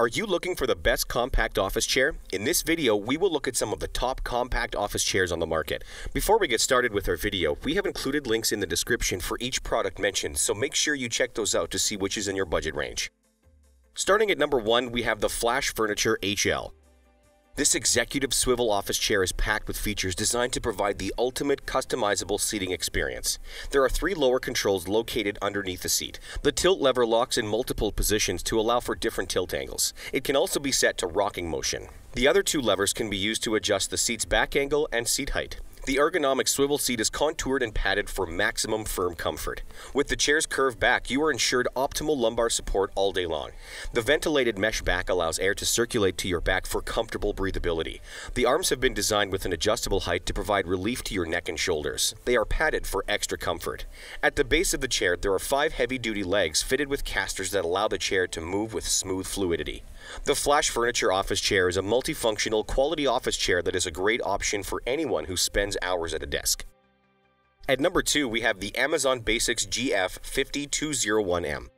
Are you looking for the best compact office chair? In this video, we will look at some of the top compact office chairs on the market. Before we get started with our video, we have included links in the description for each product mentioned, so make sure you check those out to see which is in your budget range. Starting at number 1, we have the Flash Furniture HL. This executive swivel office chair is packed with features designed to provide the ultimate customizable seating experience. There are three lower controls located underneath the seat. The tilt lever locks in multiple positions to allow for different tilt angles. It can also be set to rocking motion. The other two levers can be used to adjust the seat's back angle and seat height. The ergonomic swivel seat is contoured and padded for maximum firm comfort. With the chair's curved back, you are ensured optimal lumbar support all day long. The ventilated mesh back allows air to circulate to your back for comfortable breathability. The arms have been designed with an adjustable height to provide relief to your neck and shoulders. They are padded for extra comfort. At the base of the chair, there are five heavy-duty legs fitted with casters that allow the chair to move with smooth fluidity. The Flash Furniture office chair is a multifunctional, quality office chair that is a great option for anyone who spends hours at a desk. At number 2, we have the Amazon Basics GF 5201M.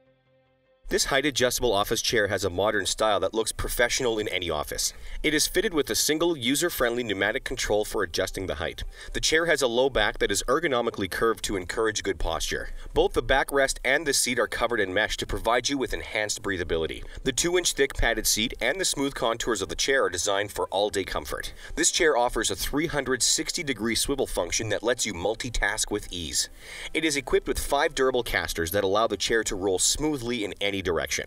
This height adjustable office chair has a modern style that looks professional in any office. It is fitted with a single user-friendly pneumatic control for adjusting the height. The chair has a low back that is ergonomically curved to encourage good posture. Both the backrest and the seat are covered in mesh to provide you with enhanced breathability. The 2-inch thick padded seat and the smooth contours of the chair are designed for all-day comfort. This chair offers a 360-degree swivel function that lets you multitask with ease. It is equipped with five durable casters that allow the chair to roll smoothly in any direction.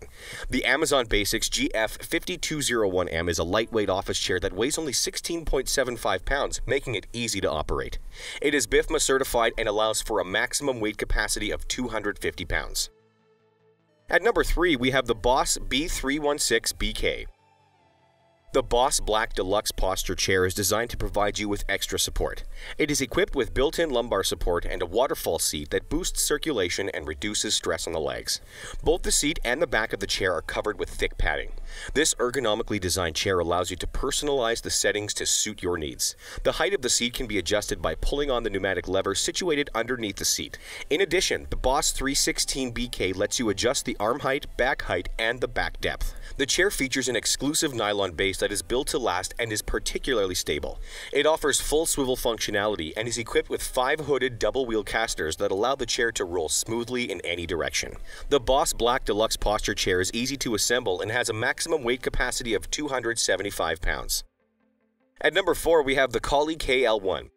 The Amazon Basics GF5201M is a lightweight office chair that weighs only 16.75 pounds, making it easy to operate. It is BIFMA certified and allows for a maximum weight capacity of 250 pounds. At number 3, we have the Boss B316BK. The Boss Black Deluxe Posture Chair is designed to provide you with extra support. It is equipped with built-in lumbar support and a waterfall seat that boosts circulation and reduces stress on the legs. Both the seat and the back of the chair are covered with thick padding. This ergonomically designed chair allows you to personalize the settings to suit your needs. The height of the seat can be adjusted by pulling on the pneumatic lever situated underneath the seat. In addition, the Boss 316BK lets you adjust the arm height, back height, and the back depth. The chair features an exclusive nylon base that is built to last and is particularly stable. It offers full swivel functionality and is equipped with five hooded double wheel casters that allow the chair to roll smoothly in any direction. The Boss Black Deluxe Posture Chair is easy to assemble and has a maximum weight capacity of 275 pounds. At number 4, we have the KOLLIEE KL1.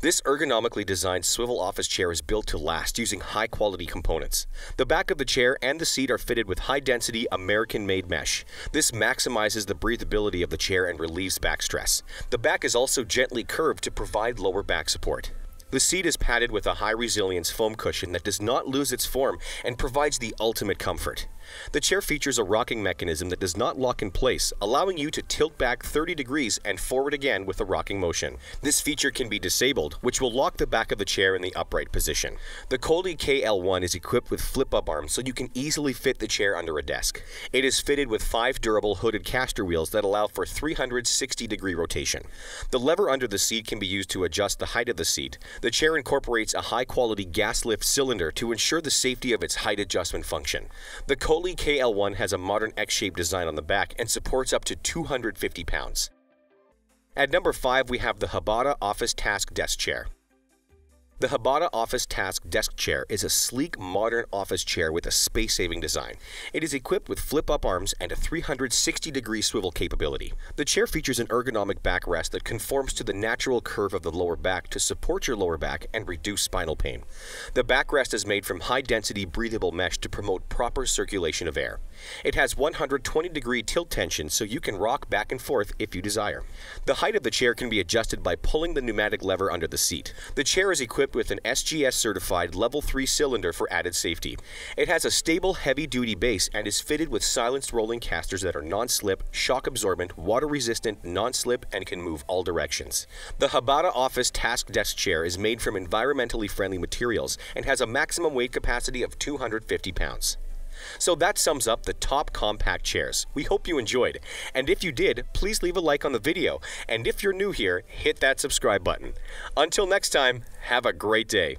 This ergonomically designed swivel office chair is built to last using high quality components. The back of the chair and the seat are fitted with high density American made mesh. This maximizes the breathability of the chair and relieves back stress. The back is also gently curved to provide lower back support. The seat is padded with a high resilience foam cushion that does not lose its form and provides the ultimate comfort. The chair features a rocking mechanism that does not lock in place, allowing you to tilt back 30 degrees and forward again with a rocking motion. This feature can be disabled, which will lock the back of the chair in the upright position. The KOLLIEE KL1 is equipped with flip-up arms so you can easily fit the chair under a desk. It is fitted with five durable hooded caster wheels that allow for 360 degree rotation. The lever under the seat can be used to adjust the height of the seat. The chair incorporates a high-quality gas lift cylinder to ensure the safety of its height adjustment function. The KOLLIEE KL1 has a modern X-shaped design on the back and supports up to 250 pounds. At number 5, we have the Hbada Office Task Desk Chair. The Hbada Office Task Desk Chair is a sleek, modern office chair with a space-saving design. It is equipped with flip-up arms and a 360-degree swivel capability. The chair features an ergonomic backrest that conforms to the natural curve of the lower back to support your lower back and reduce spinal pain. The backrest is made from high-density breathable mesh to promote proper circulation of air. It has 120-degree tilt tension so you can rock back and forth if you desire. The height of the chair can be adjusted by pulling the pneumatic lever under the seat. The chair is equipped equipped with an SGS certified level 3 cylinder for added safety. It has a stable heavy duty base and is fitted with silenced rolling casters that are non-slip, shock absorbent, water resistant, non-slip, and can move all directions. The Hbada Office Task Desk Chair is made from environmentally friendly materials and has a maximum weight capacity of 250 pounds. So that sums up the top compact chairs. We hope you enjoyed. And if you did, please leave a like on the video. And if you're new here, hit that subscribe button. Until next time, have a great day.